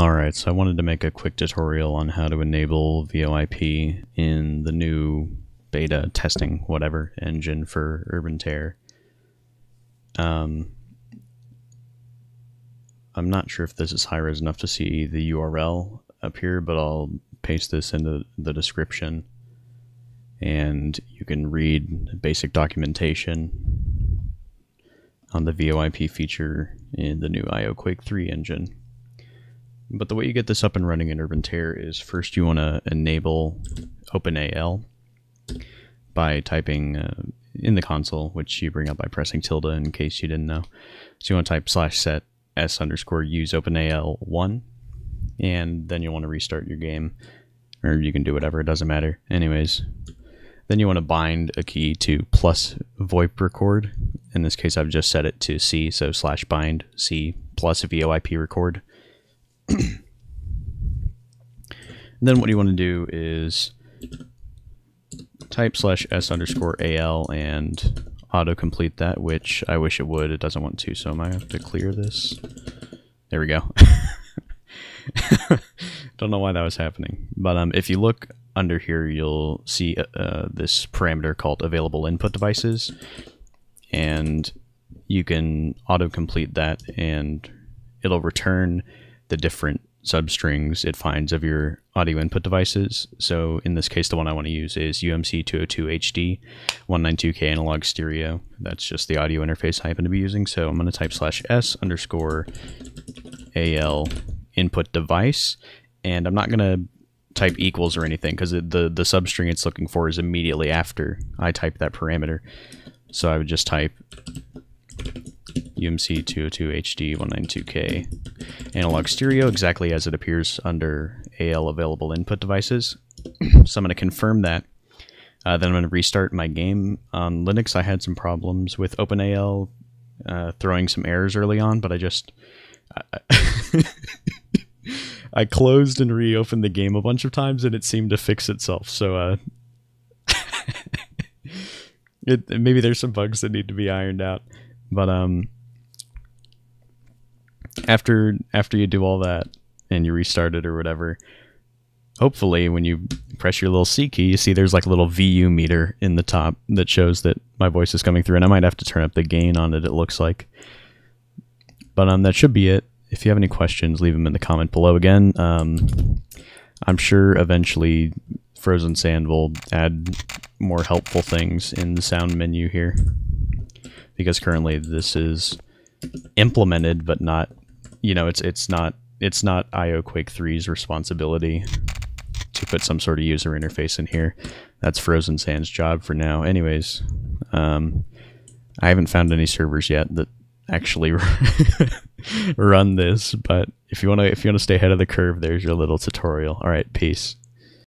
Alright, so I wanted to make a quick tutorial on how to enable VoIP in the new beta testing whatever engine for Urban Terror. Um, I'm not sure if this is high res enough to see the URL up here, but I'll paste this into the description and you can read basic documentation on the VoIP feature in the new IOQuake 3 engine. But the way you get this up and running in Urban Terror is first you want to enable OpenAL by typing uh, in the console, which you bring up by pressing tilde in case you didn't know. So you want to type slash set s underscore use OpenAL 1, and then you want to restart your game. Or you can do whatever, it doesn't matter. Anyways, then you want to bind a key to plus VoIP record. In this case, I've just set it to C, so slash bind C plus VoIP record. then what you want to do is type slash s underscore al and autocomplete that, which I wish it would. It doesn't want to, so I might have to clear this. There we go. Don't know why that was happening. But um, if you look under here, you'll see uh, uh, this parameter called available input devices. And you can autocomplete that and it'll return the different substrings it finds of your audio input devices. So in this case, the one I want to use is UMC202HD 192K analog stereo. That's just the audio interface I happen to be using. So I'm going to type slash S underscore AL input device. And I'm not going to type equals or anything because the, the substring it's looking for is immediately after I type that parameter. So I would just type UMC 202HD 192K analog stereo exactly as it appears under AL available input devices. so I'm going to confirm that. Uh, then I'm going to restart my game. On Linux, I had some problems with OpenAL uh, throwing some errors early on, but I just... I, I closed and reopened the game a bunch of times and it seemed to fix itself. So uh, it, maybe there's some bugs that need to be ironed out. But um, after after you do all that and you restart it or whatever, hopefully when you press your little C key, you see there's like a little VU meter in the top that shows that my voice is coming through. And I might have to turn up the gain on it, it looks like. But um, that should be it. If you have any questions, leave them in the comment below. Again, um, I'm sure eventually Frozen Sand will add more helpful things in the sound menu here because currently this is implemented but not you know it's it's not it's not IO Quake 3's responsibility to put some sort of user interface in here. That's Frozen Sand's job for now. Anyways, um, I haven't found any servers yet that actually run this, but if you want to if you want to stay ahead of the curve, there's your little tutorial. All right, peace.